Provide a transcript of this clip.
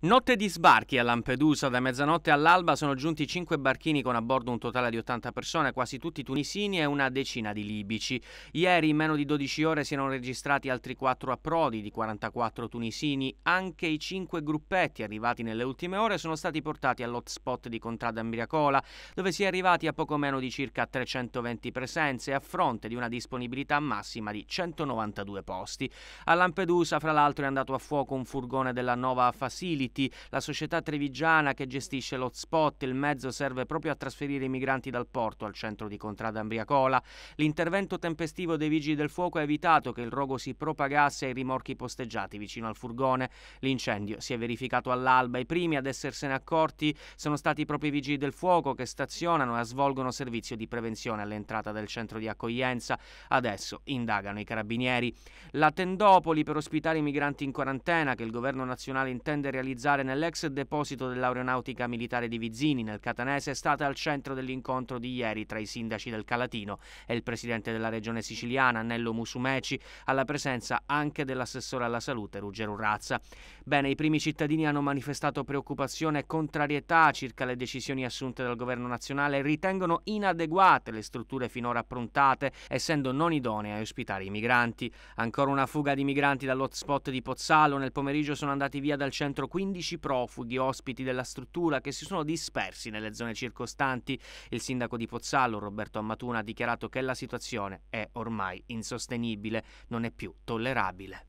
Notte di sbarchi a Lampedusa, da mezzanotte all'alba sono giunti cinque barchini con a bordo un totale di 80 persone, quasi tutti tunisini e una decina di libici. Ieri in meno di 12 ore si erano registrati altri quattro approdi di 44 tunisini. Anche i cinque gruppetti arrivati nelle ultime ore sono stati portati all'hotspot di Contrada Ambriacola, dove si è arrivati a poco meno di circa 320 presenze a fronte di una disponibilità massima di 192 posti. A Lampedusa, fra l'altro, è andato a fuoco un furgone della Nova Facility City, la società trevigiana che gestisce l'hotspot. Il mezzo serve proprio a trasferire i migranti dal porto al centro di Contrada Ambriacola. L'intervento tempestivo dei vigili del fuoco ha evitato che il rogo si propagasse ai rimorchi posteggiati vicino al furgone. L'incendio si è verificato all'alba. I primi ad essersene accorti sono stati proprio i vigili del fuoco che stazionano e svolgono servizio di prevenzione all'entrata del centro di accoglienza. Adesso indagano i carabinieri. La tendopoli per ospitare i migranti in quarantena che il governo nazionale intende realizzare realizzare nell'ex deposito dell'aeronautica militare di Vizzini nel Catanese è stata al centro dell'incontro di ieri tra i sindaci del Calatino e il presidente della regione siciliana Nello Musumeci, alla presenza anche dell'assessore alla salute Ruggero Razza. Bene, i primi cittadini hanno manifestato preoccupazione e contrarietà circa le decisioni assunte dal governo nazionale e ritengono inadeguate le strutture finora approntate, essendo non idonee a ospitare i migranti. Ancora una fuga di migranti dall'hotspot di Pozzalo, nel pomeriggio sono andati via dal centro 15 15 profughi ospiti della struttura che si sono dispersi nelle zone circostanti. Il sindaco di Pozzallo, Roberto Ammatuna, ha dichiarato che la situazione è ormai insostenibile, non è più tollerabile.